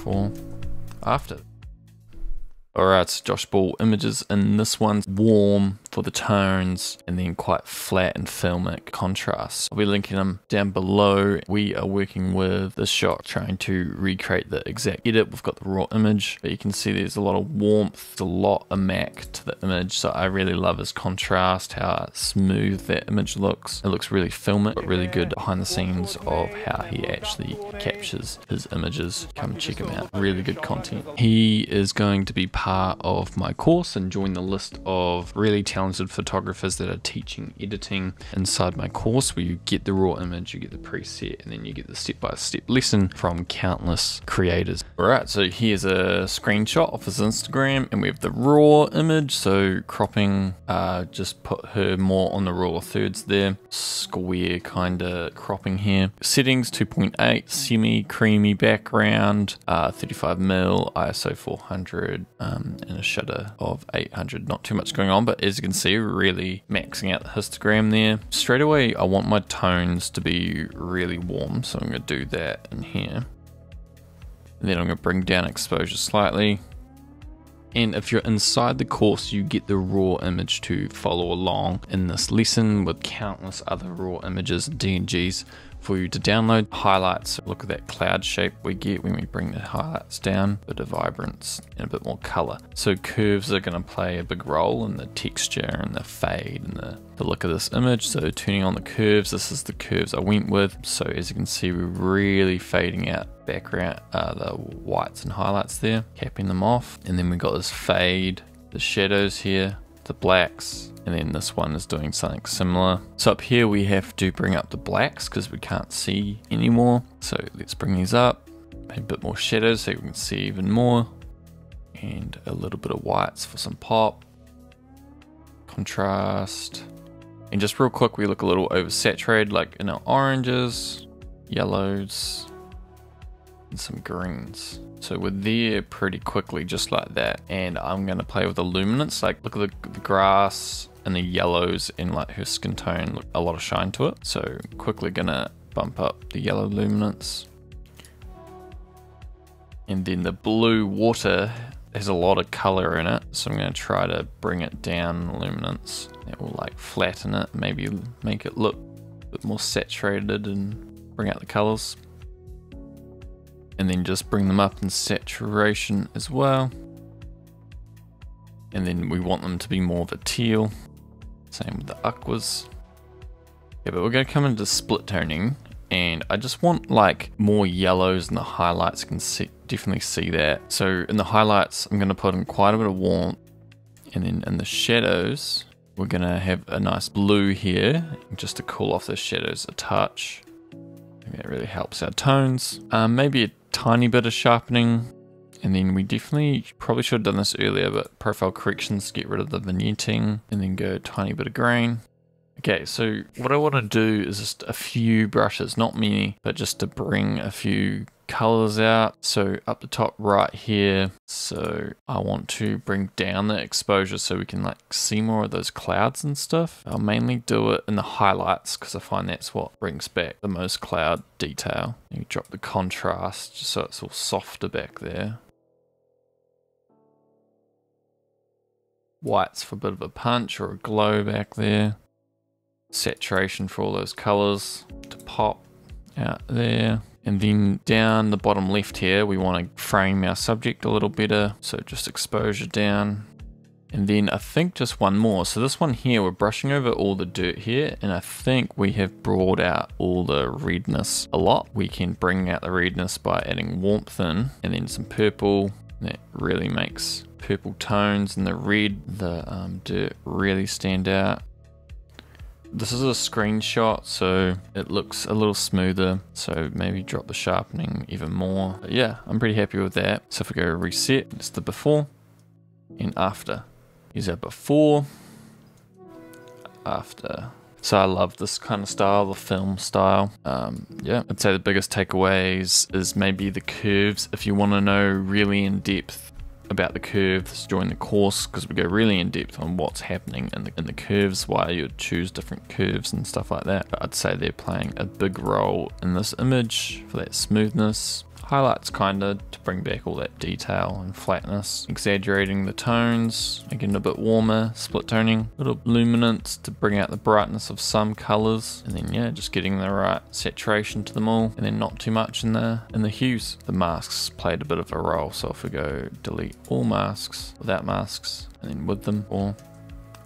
before, after. Alright, so Josh Ball images, and this one's warm for the tones and then quite flat and filmic contrast. I'll be linking them down below. We are working with this shot, trying to recreate the exact edit. We've got the raw image, but you can see there's a lot of warmth, a lot of mac to the image. So I really love his contrast, how smooth that image looks. It looks really filmic, but really good behind the scenes of how he actually captures his images. Come check him out. Really good content. He is going to be part of my course and join the list of really talented photographers that are teaching editing inside my course where you get the raw image, you get the preset, and then you get the step-by-step lesson from countless creators. Alright, so here's a screenshot of his Instagram and we have the raw image, so cropping, uh, just put her more on the raw thirds there, square kind of cropping here. Settings 2.8, semi-creamy background, uh, 35mm, ISO 400, um, and a shutter of 800. Not too much going on, but as you can see, really maxing out the histogram there. Straight away, I want my tones to be really warm, so I'm going to do that in here. And then I'm going to bring down exposure slightly. And if you're inside the course, you get the raw image to follow along in this lesson with countless other raw images and DNGs for you to download. Highlights, look at that cloud shape we get when we bring the highlights down, a bit of vibrance and a bit more color. So curves are gonna play a big role in the texture and the fade and the, the look of this image. So turning on the curves, this is the curves I went with. So as you can see, we're really fading out background, uh, the whites and highlights there, capping them off. And then we've got this fade, the shadows here, the blacks, and then this one is doing something similar. So up here we have to bring up the blacks because we can't see anymore. So let's bring these up, a bit more shadows so we can see even more, and a little bit of whites for some pop, contrast. And just real quick, we look a little oversaturated, like in our oranges, yellows, and some greens. So we're there pretty quickly, just like that. And I'm gonna play with the luminance, like look at the, the grass and the yellows in like her skin tone, a lot of shine to it. So quickly gonna bump up the yellow luminance. And then the blue water has a lot of color in it. So I'm gonna try to bring it down luminance. It will like flatten it, maybe make it look a bit more saturated and bring out the colors and then just bring them up in saturation as well. And then we want them to be more of a teal. Same with the aquas. Yeah, but we're going to come into split toning and I just want like more yellows in the highlights. Can see, definitely see that. So in the highlights, I'm going to put in quite a bit of warmth and then in the shadows, we're going to have a nice blue here just to cool off the shadows a touch. That really helps our tones. Um, maybe a tiny bit of sharpening. And then we definitely probably should have done this earlier, but profile corrections, get rid of the vignetting and then go tiny bit of grain. Okay, so what I want to do is just a few brushes, not many, but just to bring a few colors out. So up the top right here, so I want to bring down the exposure so we can like see more of those clouds and stuff. I'll mainly do it in the highlights because I find that's what brings back the most cloud detail. You drop the contrast just so it's all softer back there. Whites for a bit of a punch or a glow back there. Saturation for all those colors to pop out there. And then down the bottom left here, we want to frame our subject a little better. So just exposure down. And then I think just one more. So this one here, we're brushing over all the dirt here. And I think we have brought out all the redness a lot. We can bring out the redness by adding warmth in and then some purple. That really makes purple tones and the red, the um, dirt really stand out. This is a screenshot, so it looks a little smoother. So maybe drop the sharpening even more. But yeah, I'm pretty happy with that. So if we go reset, it's the before and after. Is our before, after. So I love this kind of style, the film style. Um, yeah, I'd say the biggest takeaways is maybe the curves. If you want to know really in depth about the curves during the course because we go really in depth on what's happening in the, in the curves, why you would choose different curves and stuff like that. But I'd say they're playing a big role in this image for that smoothness. Highlights kinda to bring back all that detail and flatness. Exaggerating the tones, making it a bit warmer, split toning. A little luminance to bring out the brightness of some colors. And then yeah, just getting the right saturation to them all. And then not too much in the, in the hues. The masks played a bit of a role. So if we go delete all masks, without masks, and then with them, or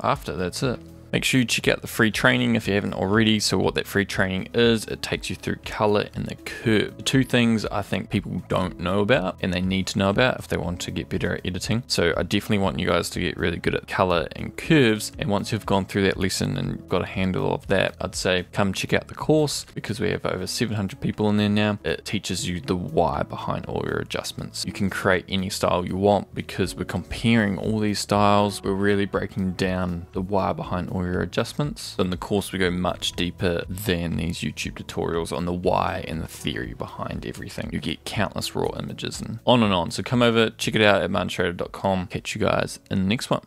after, that's it. Make sure you check out the free training if you haven't already. So what that free training is, it takes you through color and the curve. The two things I think people don't know about and they need to know about if they want to get better at editing. So I definitely want you guys to get really good at color and curves. And once you've gone through that lesson and got a handle of that, I'd say come check out the course because we have over 700 people in there now. It teaches you the why behind all your adjustments. You can create any style you want because we're comparing all these styles. We're really breaking down the why behind all your adjustments. In the course, we go much deeper than these YouTube tutorials on the why and the theory behind everything. You get countless raw images and on and on. So come over, check it out at maartenschrader.com. Catch you guys in the next one.